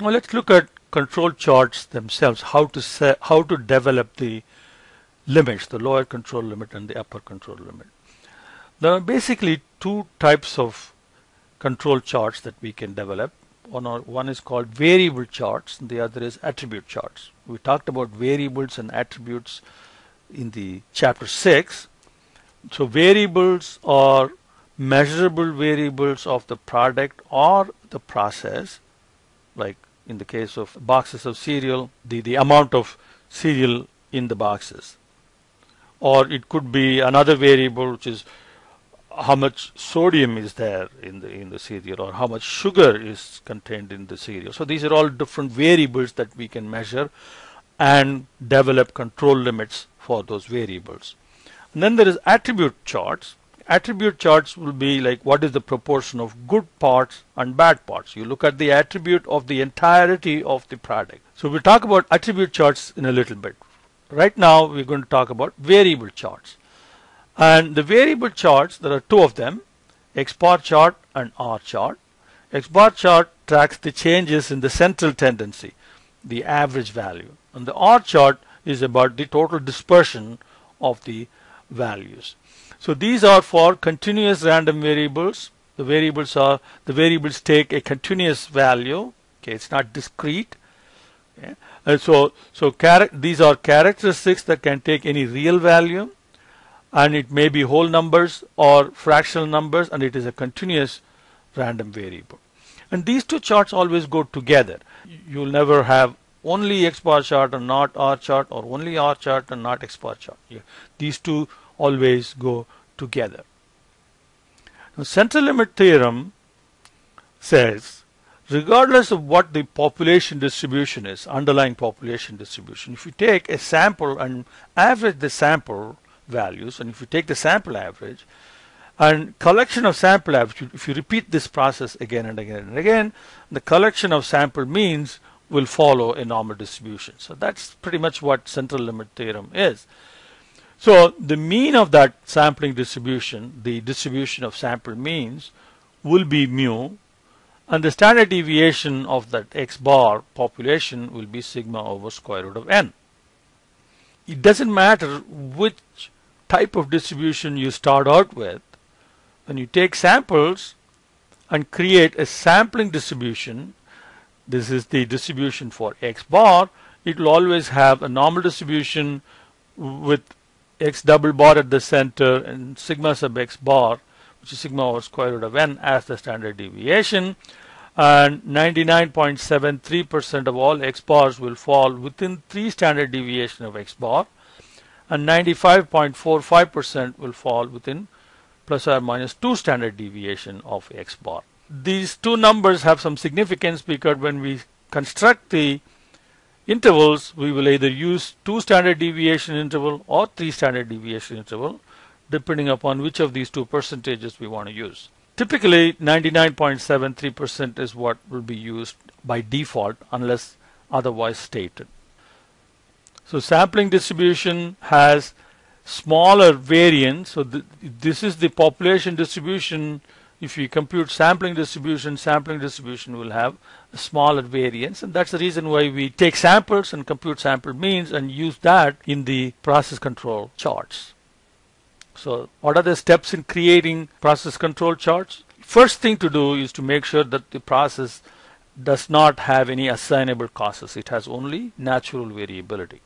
Well, let's look at control charts themselves, how to set, how to develop the limits, the lower control limit and the upper control limit. There are basically two types of control charts that we can develop. One, or, one is called variable charts and the other is attribute charts. We talked about variables and attributes in the chapter 6. So variables are measurable variables of the product or the process like in the case of boxes of cereal the, the amount of cereal in the boxes. Or it could be another variable which is how much sodium is there in the in the cereal or how much sugar is contained in the cereal. So these are all different variables that we can measure and develop control limits for those variables. And then there is attribute charts attribute charts will be like what is the proportion of good parts and bad parts you look at the attribute of the entirety of the product so we'll talk about attribute charts in a little bit right now we're going to talk about variable charts and the variable charts, there are two of them, X bar chart and R chart. X bar chart tracks the changes in the central tendency, the average value. And the R chart is about the total dispersion of the values. So these are for continuous random variables. The variables are, the variables take a continuous value. Okay, it's not discrete. And so, so these are characteristics that can take any real value and it may be whole numbers or fractional numbers and it is a continuous random variable. And these two charts always go together. You'll never have only X bar chart and not R chart or only R chart and not X bar chart. These two always go together. Now, central limit theorem says regardless of what the population distribution is, underlying population distribution, if you take a sample and average the sample values and if you take the sample average and collection of sample average if you repeat this process again and again and again the collection of sample means will follow a normal distribution so that's pretty much what central limit theorem is so the mean of that sampling distribution the distribution of sample means will be mu and the standard deviation of that x bar population will be sigma over square root of n. It doesn't matter which type of distribution you start out with, when you take samples and create a sampling distribution, this is the distribution for x bar, it will always have a normal distribution with x double bar at the center and sigma sub x bar, which is sigma over square root of n as the standard deviation. And 99.73% of all x bars will fall within 3 standard deviation of x bar and 95.45% will fall within plus or minus 2 standard deviation of x bar. These two numbers have some significance because when we construct the intervals, we will either use 2 standard deviation interval or 3 standard deviation interval depending upon which of these two percentages we want to use. Typically 99.73% is what will be used by default unless otherwise stated. So sampling distribution has smaller variance. So th this is the population distribution. If we compute sampling distribution, sampling distribution will have a smaller variance. And that's the reason why we take samples and compute sample means and use that in the process control charts. So what are the steps in creating process control charts? First thing to do is to make sure that the process does not have any assignable causes. It has only natural variability.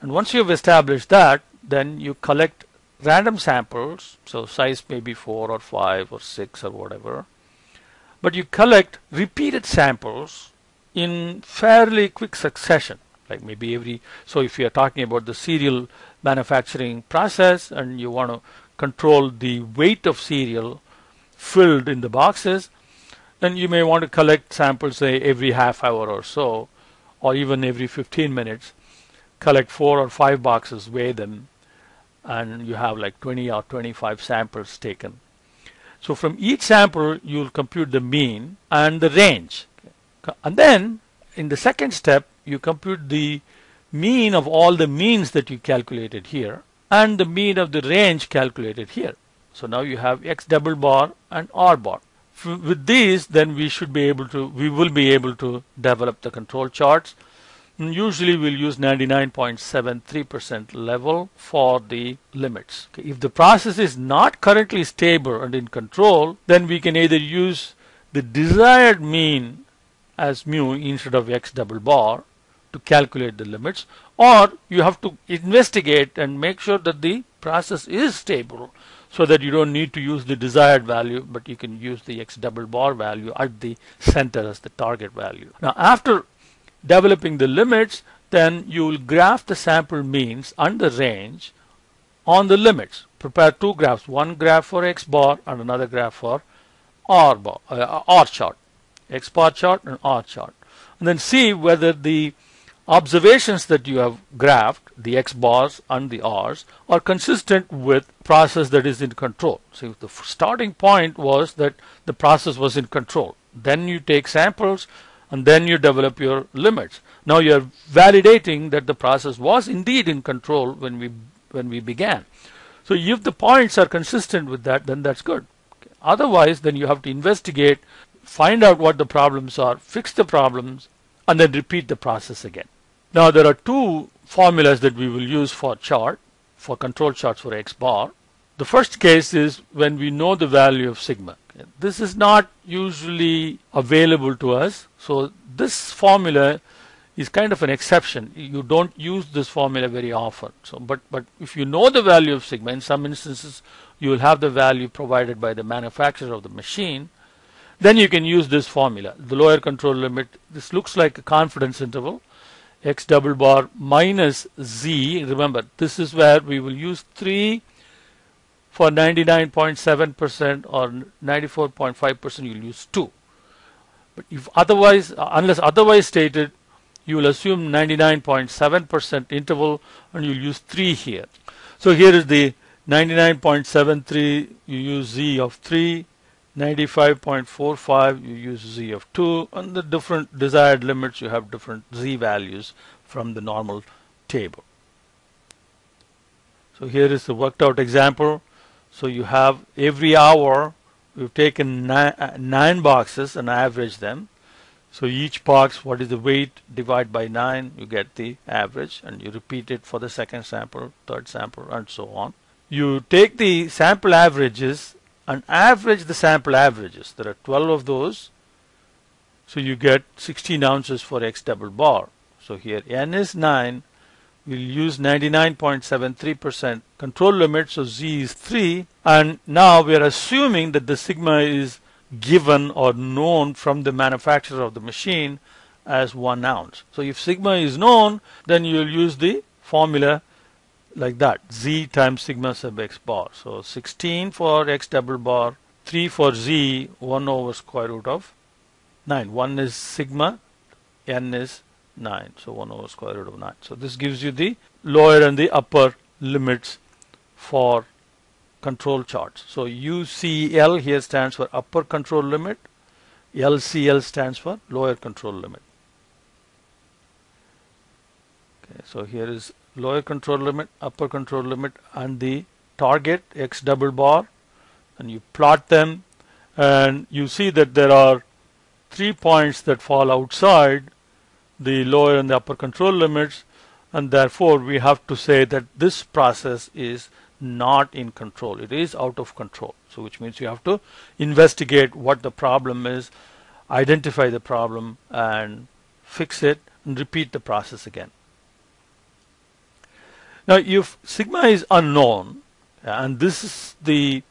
And once you have established that, then you collect random samples, so size may be 4 or 5 or 6 or whatever, but you collect repeated samples in fairly quick succession, like maybe every, so if you are talking about the cereal manufacturing process and you want to control the weight of cereal filled in the boxes, then you may want to collect samples say every half hour or so, or even every 15 minutes collect four or five boxes, weigh them, and you have like 20 or 25 samples taken. So from each sample, you'll compute the mean and the range. And then in the second step, you compute the mean of all the means that you calculated here and the mean of the range calculated here. So now you have X double bar and R bar. with these, then we should be able to, we will be able to develop the control charts. And usually we'll use 99.73% level for the limits. Okay. If the process is not currently stable and in control, then we can either use the desired mean as mu instead of x double bar to calculate the limits or you have to investigate and make sure that the process is stable so that you don't need to use the desired value but you can use the x double bar value at the center as the target value. Now after developing the limits then you will graph the sample means and the range on the limits. Prepare two graphs, one graph for x bar and another graph for R bar, uh, R chart, x bar chart and R chart. And then see whether the observations that you have graphed, the X bars and the R's, are consistent with process that is in control. So the starting point was that the process was in control. Then you take samples and then you develop your limits. Now you're validating that the process was indeed in control when we when we began. So if the points are consistent with that, then that's good. Otherwise, then you have to investigate, find out what the problems are, fix the problems, and then repeat the process again. Now there are two formulas that we will use for chart, for control charts for X bar. The first case is when we know the value of sigma. This is not usually available to us. So this formula is kind of an exception. You don't use this formula very often. So, but, but if you know the value of sigma, in some instances, you will have the value provided by the manufacturer of the machine, then you can use this formula, the lower control limit. This looks like a confidence interval x double bar minus z. Remember, this is where we will use 3 for 99.7% or 94.5% you'll use 2. But if otherwise, uh, unless otherwise stated, you will assume 99.7% interval and you'll use 3 here. So here is the 99.73, you use z of 3, 95.45 you use z of 2 and the different desired limits you have different z values from the normal table. So here is the worked out example. So you have every hour we've taken nine, uh, nine boxes and averaged them. So each box what is the weight divide by 9 you get the average and you repeat it for the second sample, third sample and so on. You take the sample averages and average the sample averages. There are 12 of those. So you get 16 ounces for X double bar. So here N is 9. We'll use 99.73% control limit. So Z is 3. And now we are assuming that the sigma is given or known from the manufacturer of the machine as 1 ounce. So if sigma is known, then you'll use the formula like that z times sigma sub x bar so 16 for x double bar 3 for z 1 over square root of 9 1 is sigma n is 9 so 1 over square root of 9 so this gives you the lower and the upper limits for control charts. So UCL here stands for upper control limit. LCL stands for lower control limit. Okay so here is lower control limit, upper control limit and the target x double bar. And you plot them and you see that there are three points that fall outside the lower and the upper control limits and therefore we have to say that this process is not in control. It is out of control. So which means you have to investigate what the problem is identify the problem and fix it and repeat the process again. Now, if sigma is unknown, and this is the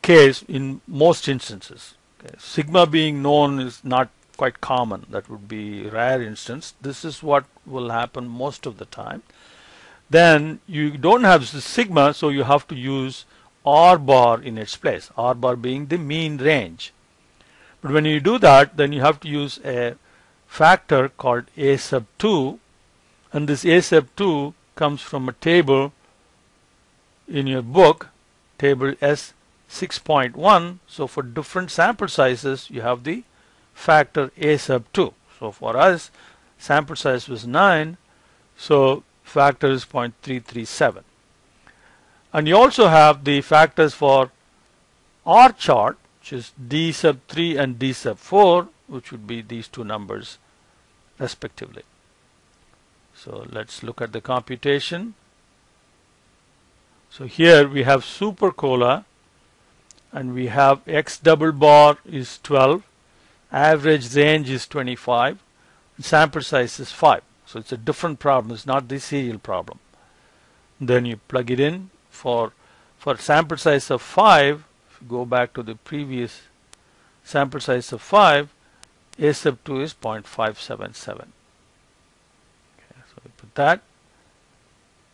case in most instances, okay, sigma being known is not quite common. That would be rare instance. This is what will happen most of the time. Then you don't have sigma, so you have to use R bar in its place. R bar being the mean range. But when you do that, then you have to use a factor called A sub 2 and this A sub 2 comes from a table in your book, table S 6.1. So for different sample sizes, you have the factor A sub 2. So for us, sample size was 9, so factor is 0.337. And you also have the factors for R chart, which is d sub 3 and d sub 4 which would be these two numbers respectively. So let's look at the computation. So here we have super cola and we have x double bar is 12 average range is 25 sample size is 5 so it's a different problem. It's not the cereal problem. Then you plug it in for for sample size of 5 go back to the previous sample size of 5 a sub 2 is 0.577 okay, so we put that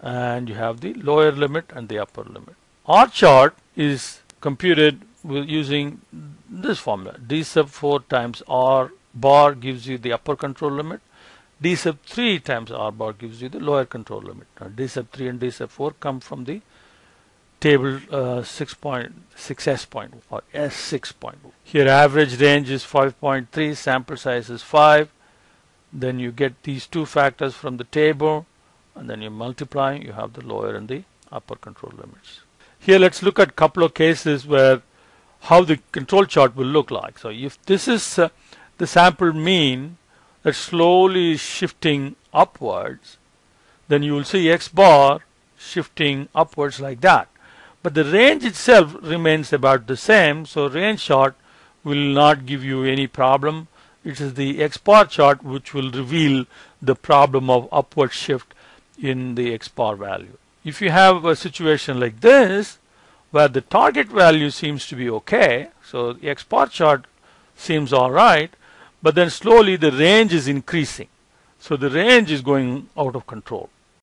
and you have the lower limit and the upper limit. R chart is computed using this formula. D sub 4 times r bar gives you the upper control limit. D sub 3 times r bar gives you the lower control limit. Now d sub 3 and d sub 4 come from the table uh, 6.6s point or s6 point. Here average range is 5.3 sample size is 5 then you get these two factors from the table and then you multiply you have the lower and the upper control limits. Here let's look at a couple of cases where how the control chart will look like. So if this is uh, the sample mean that slowly is shifting upwards, then you will see X bar shifting upwards like that. But the range itself remains about the same, so range chart will not give you any problem. It is the X bar chart which will reveal the problem of upward shift in the X bar value. If you have a situation like this, where the target value seems to be okay, so the X bar chart seems all right, but then slowly the range is increasing. So the range is going out of control.